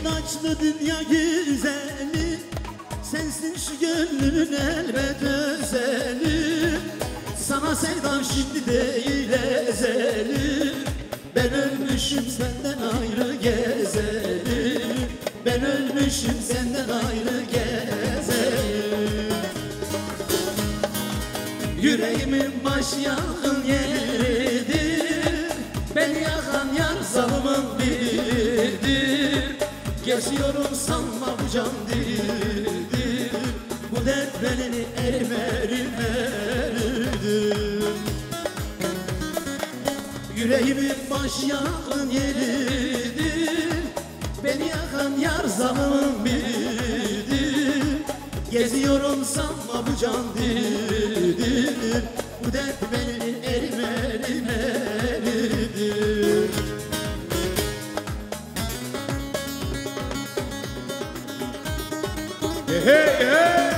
İlaçlı dünya güzeli. Sensin şu gönlümün elbet özeli. Sana sevdam şimdi değil ezeli. Ben ölmüşüm senden ayrı gezelim Ben ölmüşüm senden ayrı gezelim Yüreğimin baş yakın yeridir. Beni yakan yar zalımın biridir Yaşıyorum sanma bu can değildir Bu dert beni erim erim erirdim Yüreğimin baş yakın yeridir. Beni yakan yar zalımın biridir. Geziyorum sanma bu can diridir Bu dert beni Hey, hey,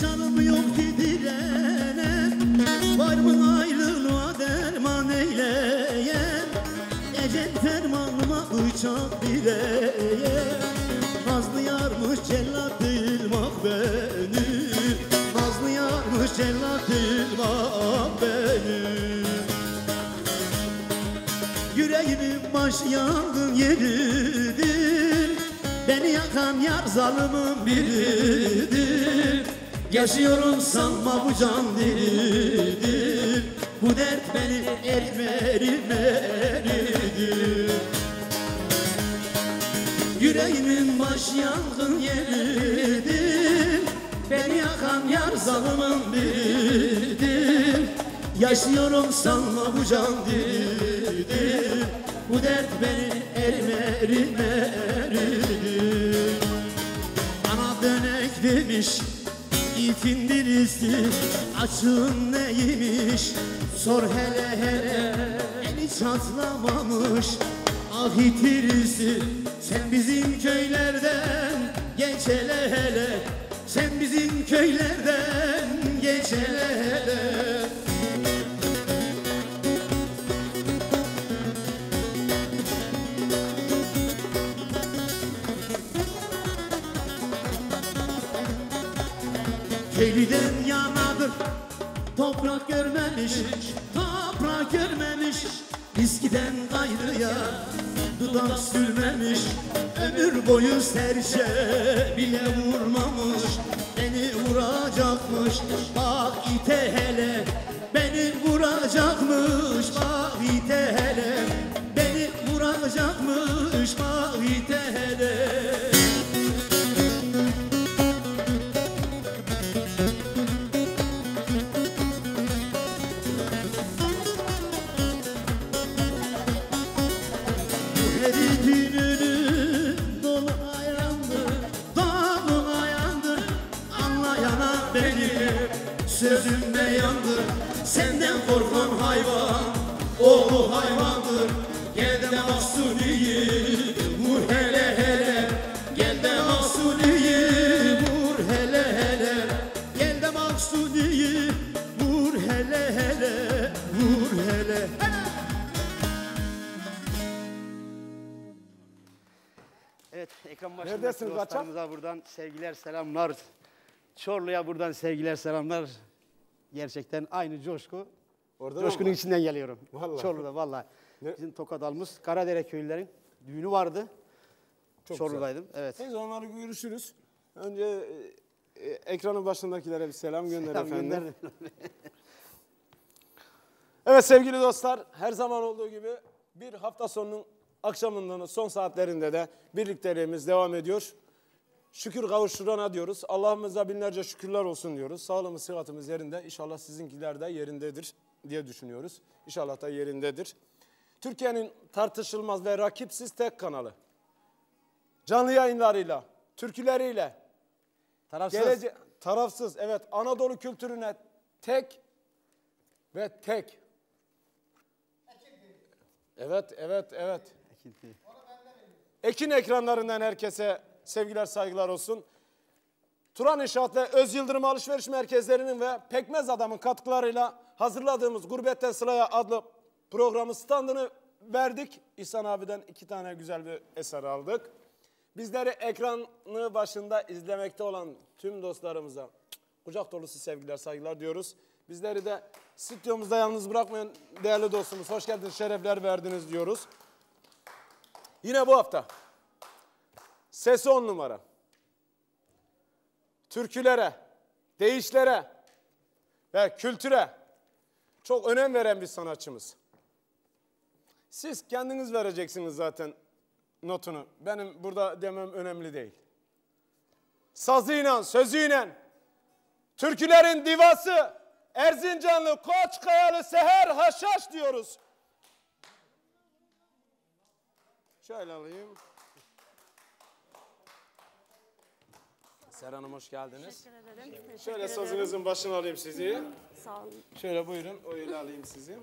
canım yok ki direne Var mı ayrılığa derman eyleyen? Ecel fermanıma bıçak direye Nazlı yarmış cellat ilmak beni Nazlı yarmış cellat ilmak beni Yüreğimin baş yangın yeridir. Beni yakan yar zalımın biridir Yaşıyorum sanma bu can diridir Bu dert beni erim erim eridir Yüreğimin baş yangın yeridir. Beni yakan yar zalımın biridir Yaşıyorum sanma bu can diridir Bu dert beni erim erim eridir Ana dönek demiş itin dirisi Açığın neymiş? Sor hele hele Eli çatlamamış. Ah itirisi Sen bizim köylerden Geç hele hele. Sen bizim köylerden Geç hele hele Köylüden yanadır Toprak görmemiş Toprak görmemiş. Viskiden gayrıya Dudak sürmemiş. Ömür boyu serçe bile vurmamış. Beni vuracakmış Bak ite hele Beni vuracakmış Benim sözümde yandır Senden korkan hayvan, oğlu hayvandır Gel de mahsuniyi vur hele hele Gel de mahsuniyi vur hele hele Gel de mahsuniyi vur hele hele Vur hele Evet, ekran Neredesin başındaki Kaçak? dostlarımıza buradan sevgiler, selamlar. Çorlu'ya buradan sevgiler, selamlar. Gerçekten aynı coşku. Orada Coşkunun içinden geliyorum. Vallahi. Çorlu'da vallahi. Ne? Bizim Tokadalımız Karadere köylerin düğünü vardı. Çok Çorlu'daydım. Evet. Neyse onları görüşürüz. Önce e, e, ekranın başındakilere bir selam gönder Selam efendim. gönderdim. Evet sevgili dostlar her zaman olduğu gibi bir hafta sonunun akşamından son saatlerinde de birlikteliğimiz devam ediyor. Şükür kavuşturana diyoruz. Allah'ımıza binlerce şükürler olsun diyoruz. Sağlığımız, sıhhatimiz yerinde. İnşallah sizinkiler de yerindedir diye düşünüyoruz. İnşallah da yerindedir. Türkiye'nin tartışılmaz ve rakipsiz tek kanalı. Canlı yayınlarıyla, türküleriyle, Tarafsız. gelece tarafsız, evet Anadolu kültürüne tek ve tek. Evet, evet, evet. Ekin ekranlarından herkese sevgiler saygılar olsun. Turan İnşaat ve Öz Yıldırım Alışveriş Merkezlerinin ve Pekmez Adam'ın katkılarıyla hazırladığımız Gurbetten Sıla'ya adlı programı standını verdik. İhsan abiden iki tane güzel bir eser aldık. Bizleri ekranı başında izlemekte olan tüm dostlarımıza kucak dolusu sevgiler, saygılar diyoruz. Bizleri de stüdyomuzda yalnız bırakmayan değerli dostumuz hoş geldiniz, şerefler verdiniz diyoruz. Yine bu hafta sesi on numara. Türkülere, deyişlere ve kültüre çok önem veren bir sanatçımız. Siz kendiniz vereceksiniz zaten notunu. Benim burada demem önemli değil. Sazıyla, sözüyle, türkülerin divası, Erzincanlı, Koç Kayalı, Seher Haşhaş diyoruz. Şöyle alayım. Seher Hanım hoş geldiniz. Teşekkür ederim. Teşekkür Şöyle ederim. sazınızın başına alayım sizi. Sağ olun. Şöyle buyurun, öyle alayım sizi.